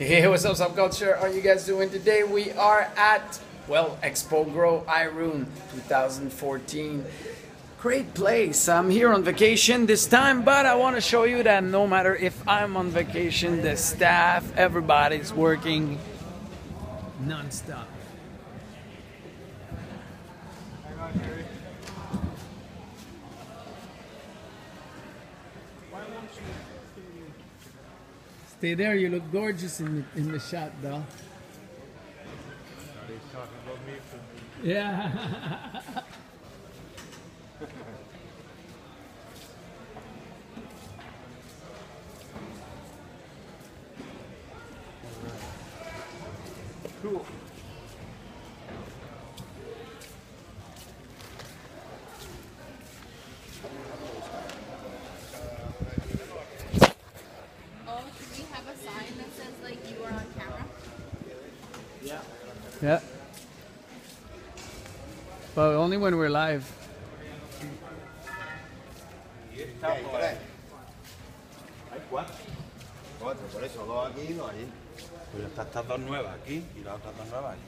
Hey, what's up, subculture? How are you guys doing today? We are at, well, Expo Grow Irun 2014. Great place. I'm here on vacation this time, but I want to show you that no matter if I'm on vacation, the staff, everybody's working non-stop. Stay there. You look gorgeous in the, in the shot, though. Yeah. Cool. Oh, should we have a sign that says like you are on camera? Yeah. Yeah. But only when we're live. Hay cuatro. Cuatro, por eso dos aquí y dos allí. Pues estas dos nuevas aquí y las otras dos nuevas allí.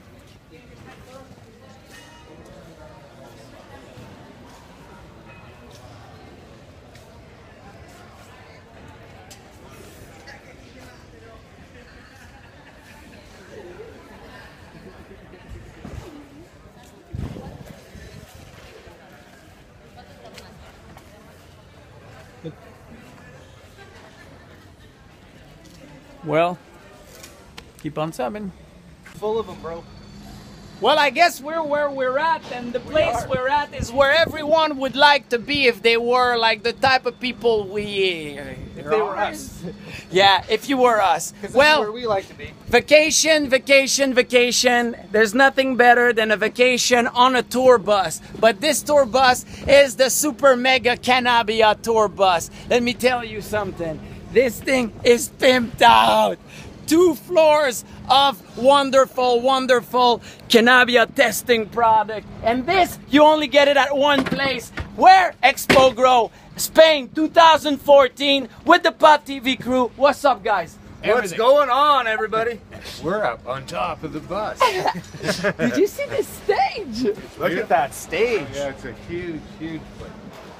Well, keep on subbing. Full of them, bro. Well, I guess we're where we're at, and the place we're at is where everyone would like to be if they were like the type of people we. If they were us. Yeah, if you were us. Well, where we like to be. Vacation, vacation, vacation. There's nothing better than a vacation on a tour bus. But this tour bus is the Super Mega Cannabia tour bus. Let me tell you something. This thing is pimped out. Two floors of wonderful, wonderful Cannabia testing product. And this, you only get it at one place. Where? Expo Grow, Spain 2014 with the Pot TV crew. What's up, guys? What's going on, everybody? We're up on top of the bus. Did you see the stage? Look at that stage. yeah, it's a huge, huge place.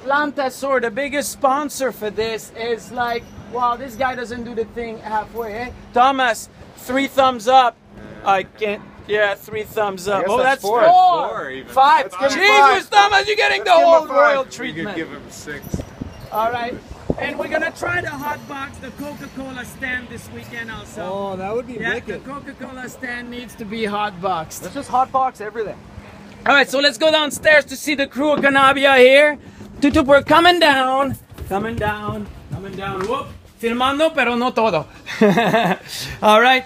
Plantasor, the biggest sponsor for this, is like, wow, this guy doesn't do the thing halfway. Eh? Thomas, three thumbs up. I can't. Yeah, three thumbs up. Oh, that's that's four. four. Four even. Five. Let's Jesus, five. Thomas, you're getting the give him whole royal treatment. could give him six. All right. And we're gonna try the hot box, the Coca-Cola stand this weekend also. Oh, that would be yeah, the Coca-Cola stand needs to be hot boxed. Let's just hotbox everything. All right, so let's go downstairs to see the crew of Cannabia here. Tutu, we're coming down, coming down, coming down. Whoop, filmando, pero no todo. All right,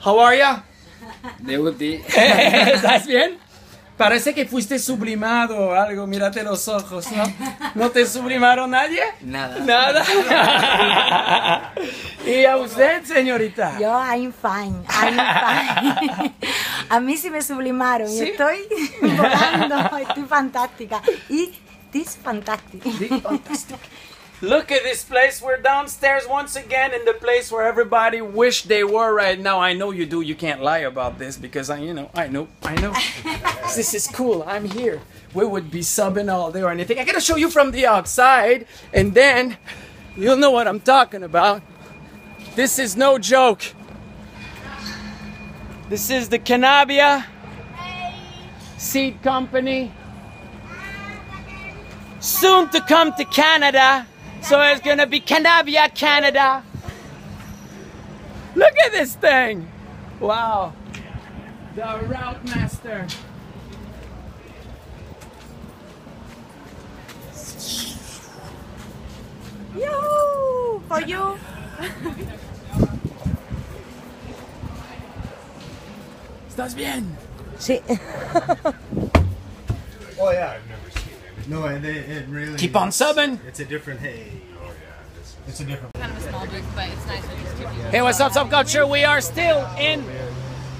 how are ya? ¿Estás bien? Parece que fuiste sublimado o algo, mírate los ojos, ¿no? ¿No te sublimaron nadie? Nada. Nada. ¿Y a usted, señorita? Yo, I'm fine, I'm fine. A mí sí me sublimaron ¿Sí? estoy volando, estoy fantástica. Y this fantastic. Look at this place. We're downstairs once again in the place where everybody wish they were right now. I know you do. You can't lie about this because I, you know, I know, I know. this is cool. I'm here. We would be subbing all day or anything. I gotta show you from the outside, and then you'll know what I'm talking about. This is no joke. This is the Cannabia Seed Company. Soon to come to Canada. So it's gonna be Cannabia Canada. Look at this thing. Wow. The Route Master. Yoo! For you. ¿Estás bien? Sí. Oh yeah. I've never it. No, it, it really. Keep on subbing. It's a different. Hey. Oh yeah, It's a different. Kind of a small booth, but it's nice when it's two people. Hey, what's up, subculture? We are still in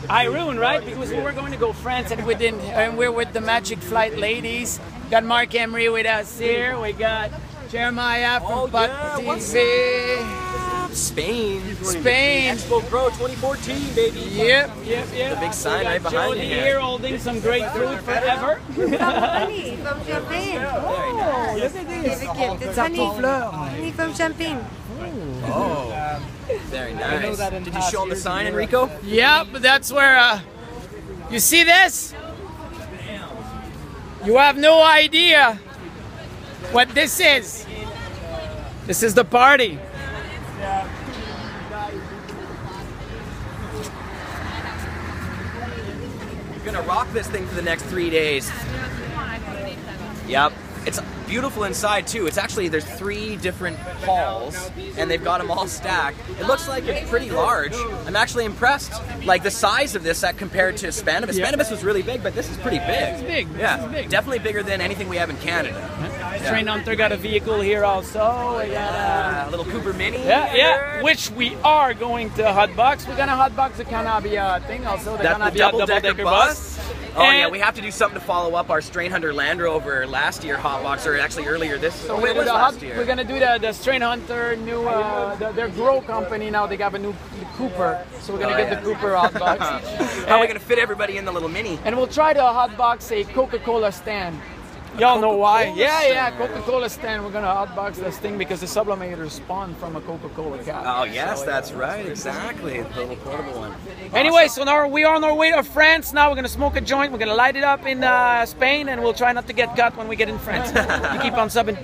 Irun, right? Because we were going to go France and we didn't, and we're with the Magic Flight ladies. Got Marc Emery with us here. We got Jeremiah from Oh, Puck yeah, what's TV. Spain. Spain. Expo Grow 2014, baby. Yep, yep, yep. The big sign right behind Jodie you here. here holding some great food forever. Honey from Champagne. Oh, look at this. Give a gift. It's honey. Honey from Champagne. Oh, very nice. Did you show him the sign, Enrico? Yep, but that's where. Uh, you see this? You have no idea what this is. This is the party. You're gonna rock this thing for the next three days. Yep. It's beautiful inside too. It's actually there's three different halls and they've got them all stacked. It looks like it's pretty large. I'm actually impressed. Like the size of this that compared to Spannabis. Yeah. Spannabis was really big, but this is pretty big. It's big. Yeah, is big. definitely bigger than anything we have in Canada. Train Hunter got a vehicle here also. We got a Uh, little Cooper Mini. Yeah, yeah, which we are going to hotbox. We're gonna hotbox the Cannabia thing also, the That's Cannabia double-decker bus. Oh And- yeah, we have to do something to follow up our Strain Hunter Land Rover last year hot box, or actually earlier this. So we're gonna, do the last hot, year. we're gonna do the, the Strain Hunter new, uh, the, their grow company now. They got a new Cooper, so we're gonna Oh, get yeah. the Cooper hot box. How are we gonna fit everybody in the little mini? And we'll try to hot box a Coca-Cola stand. Y'all know why? Yeah, yeah. Coca-Cola stand. We're gonna outbox this thing because the sublimators spawn from a Coca-Cola cap. Oh yes, So, that's right, exactly. The little portable one. Anyway, so now we are on our way to France. Now we're gonna smoke a joint. We're gonna light it up in uh, Spain, and we'll try not to get cut when we get in France. you keep on subbing.